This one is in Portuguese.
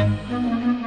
Música